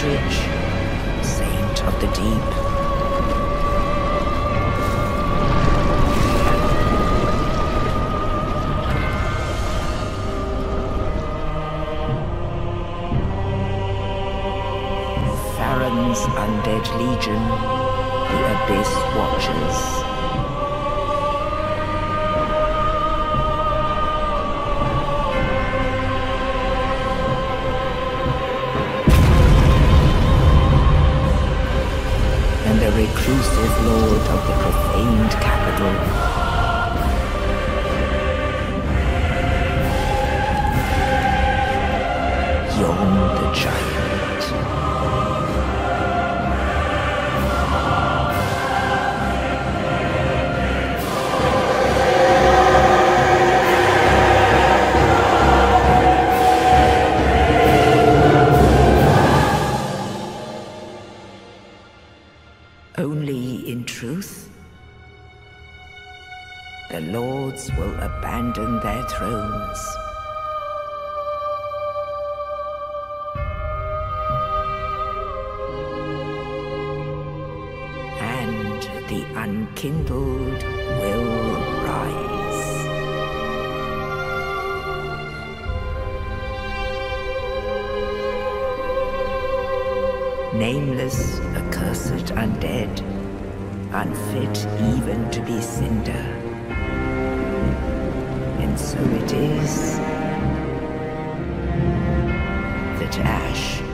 Saint of the deep, undead legion, the Abyss Watchers. Lord of the nameless, accursed undead, unfit even to be cinder. And so it is that ash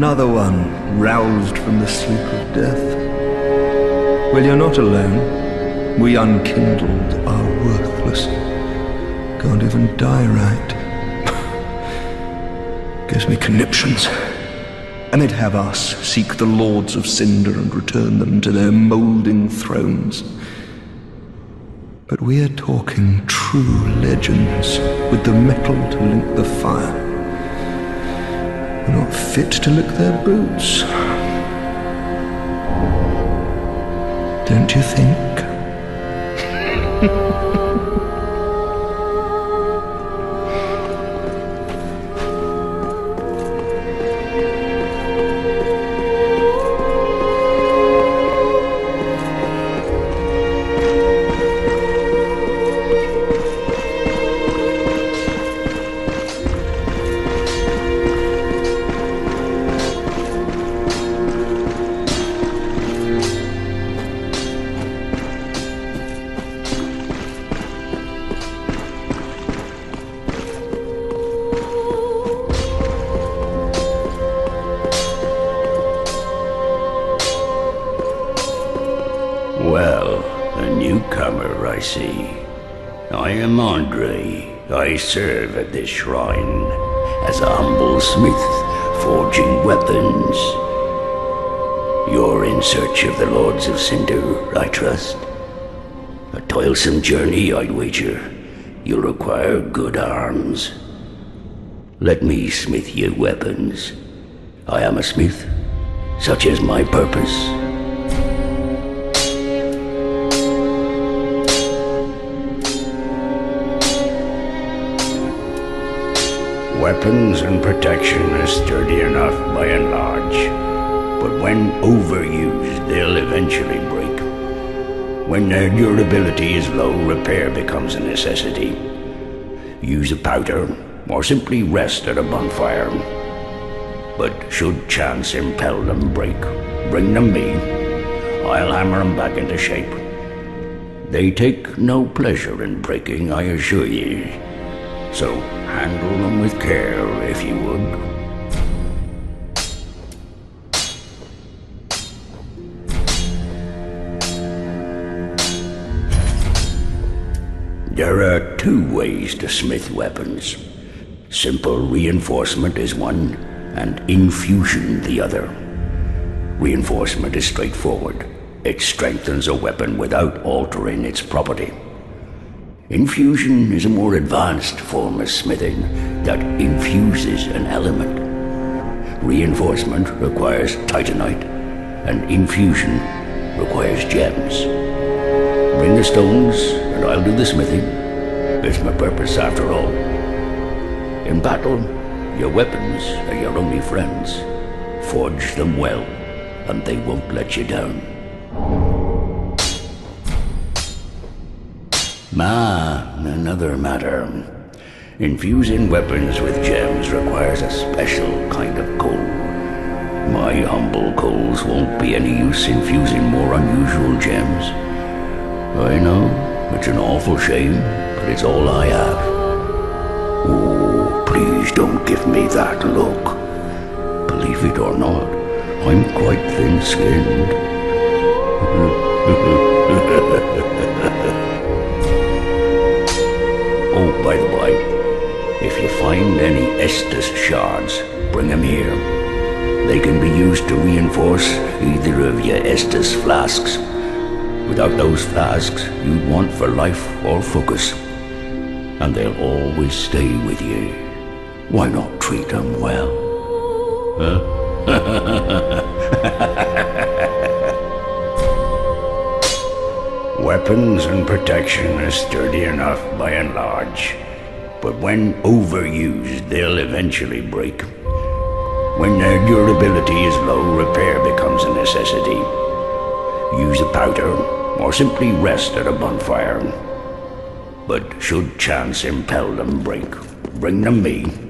Another one roused from the sleep of death. Well, you're not alone. We unkindled are worthless. Can't even die right. Gives me conniptions. And they'd have us seek the lords of cinder and return them to their moulding thrones. But we're talking true legends with the mettle to link the fire. Not fit to lick their boots. Don't you think? I serve at this shrine as a humble smith, forging weapons. You're in search of the Lords of Cinder, I trust. A toilsome journey, I'd wager. You'll require good arms. Let me smith you weapons. I am a smith, such is my purpose. Weapons and protection are sturdy enough by and large, but when overused, they'll eventually break. When their durability is low, repair becomes a necessity. Use a powder, or simply rest at a bonfire. But should chance impel them break, bring them me. I'll hammer them back into shape. They take no pleasure in breaking, I assure ye. So handle them with care, if you would. There are two ways to smith weapons. Simple reinforcement is one, and infusion the other. Reinforcement is straightforward. It strengthens a weapon without altering its property. Infusion is a more advanced form of smithing that infuses an element. Reinforcement requires titanite, and infusion requires gems. Bring the stones, and I'll do the smithing. It's my purpose after all. In battle, your weapons are your only friends. Forge them well, and they won't let you down. Ah, another matter. Infusing weapons with gems requires a special kind of coal. My humble coals won't be any use infusing more unusual gems. I know, it's an awful shame, but it's all I have. Oh, please don't give me that look. Believe it or not, I'm quite thin-skinned. by the way, if you find any Estus shards, bring them here. They can be used to reinforce either of your Estus flasks. Without those flasks, you'd want for life or focus. And they'll always stay with you. Why not treat them well? Weapons and protection are sturdy enough by and large, but when overused, they'll eventually break. When their durability is low, repair becomes a necessity. Use a powder, or simply rest at a bonfire. But should chance impel them break, bring them me.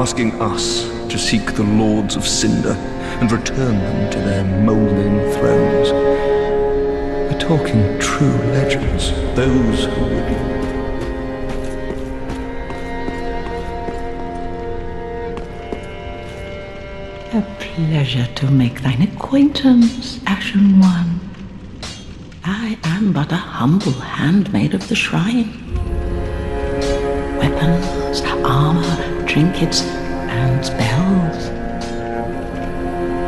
Asking us to seek the lords of Cinder and return them to their moulding thrones. We're talking true legends, those who would A pleasure to make thine acquaintance, Ashen One. I am but a humble handmaid of the shrine. Trinkets, and spells.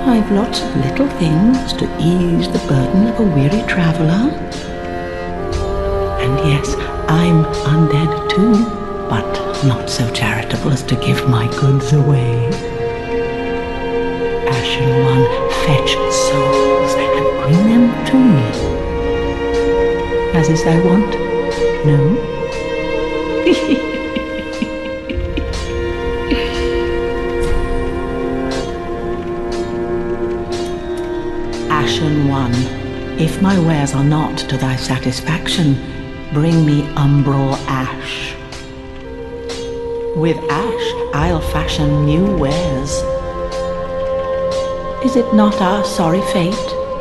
I've lots of little things to ease the burden of a weary traveler. And yes, I'm undead too, but not so charitable as to give my goods away. Ashen One, fetch souls and bring them to me. As is thy wont, no? my wares are not to thy satisfaction, bring me umbral ash. With ash I'll fashion new wares. Is it not our sorry fate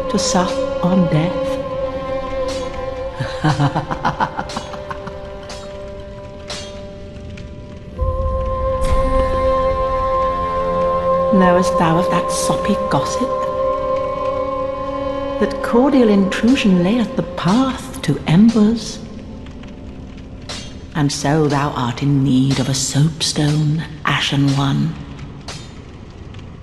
to sup on death? Knowest thou of that soppy gossip? That cordial intrusion layeth the path to embers? And so thou art in need of a soapstone, ashen one.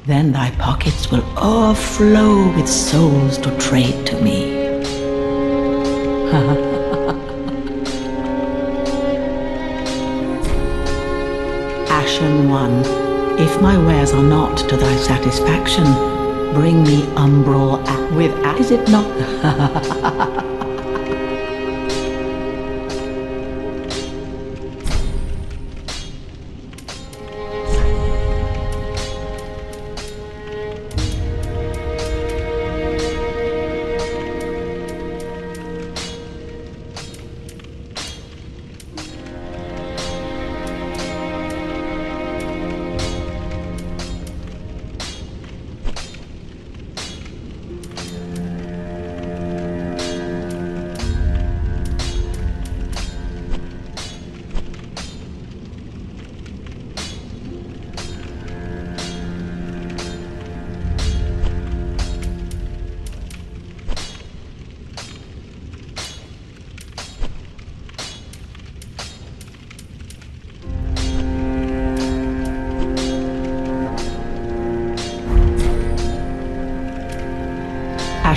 Then thy pockets will o'erflow with souls to trade to me. Ashen one, if my wares are not to thy satisfaction, bring me umbral with a- is it not?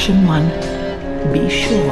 Ashen one, be sure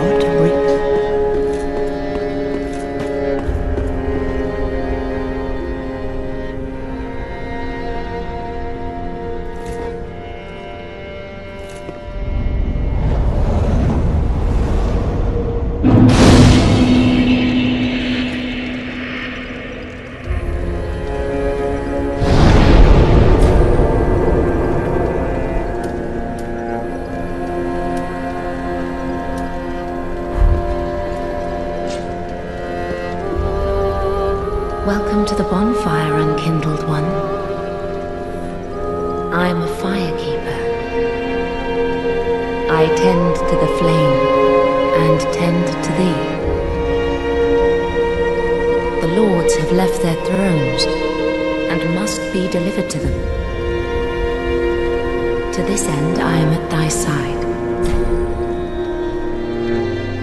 I tend to the flame and tend to thee. The lords have left their thrones and must be delivered to them. To this end, I am at thy side.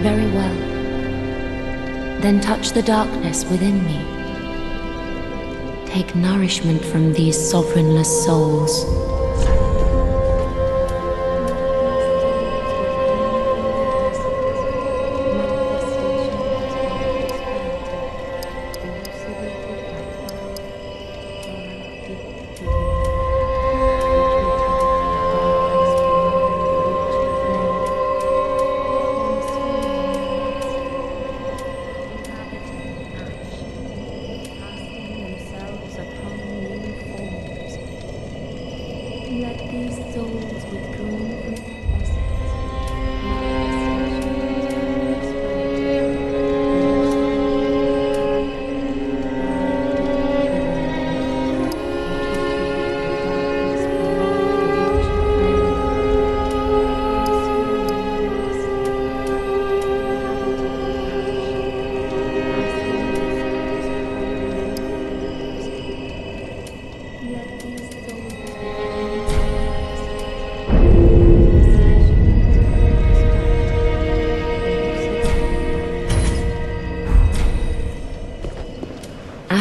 Very well. Then touch the darkness within me. Take nourishment from these sovereignless souls.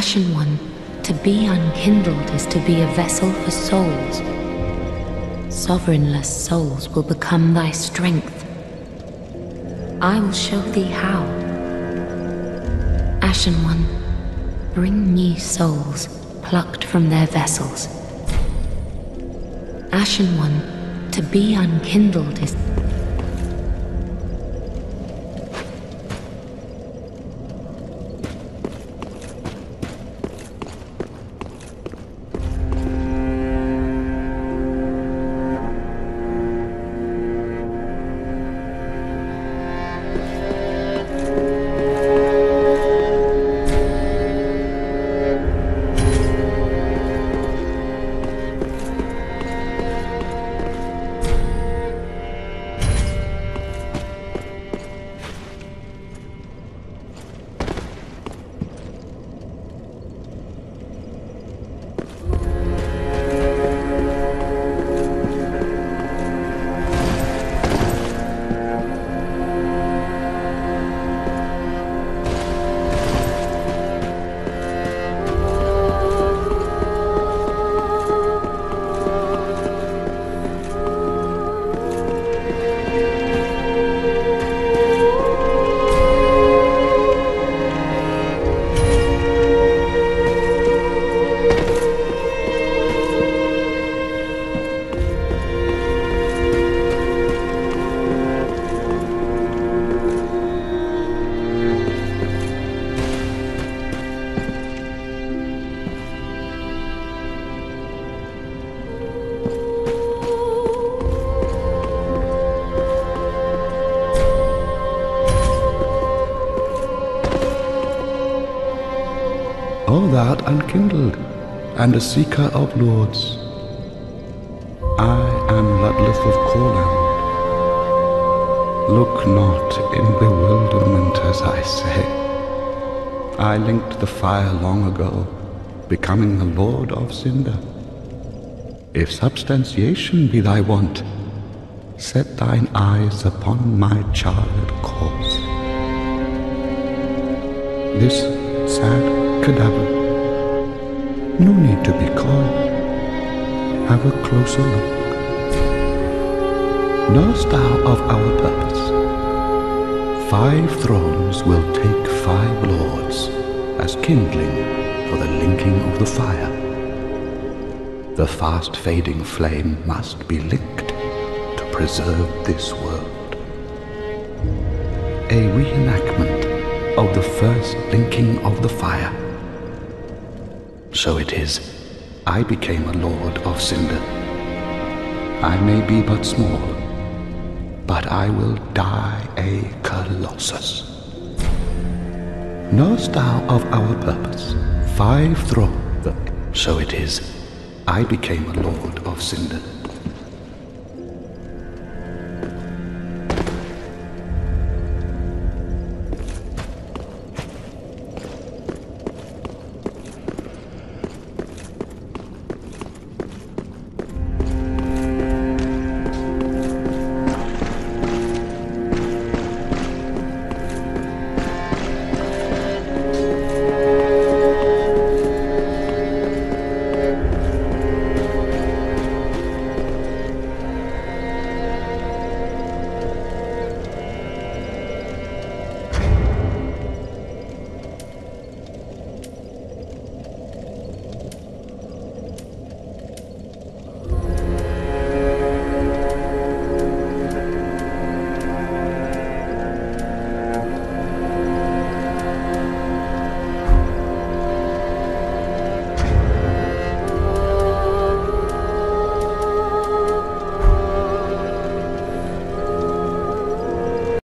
Ashen One, to be unkindled is to be a vessel for souls. Sovereignless souls will become thy strength. I will show thee how. Ashen One, bring me souls plucked from their vessels. Ashen One, to be unkindled is... and a seeker of lords. I am Ludleth of Courland. Look not in bewilderment as I say. I linked the fire long ago, becoming the Lord of Cinder. If substantiation be thy want, set thine eyes upon my charred corpse. This sad cadaver no need to be coy. Have a closer look. Knowest thou of our purpose? Five thrones will take five lords as kindling for the linking of the fire. The fast fading flame must be licked to preserve this world. A reenactment of the first linking of the fire so it is, I became a lord of Cinder. I may be but small, but I will die a colossus. Knowest thou of our purpose? Five thrones. So it is, I became a lord of Cinder.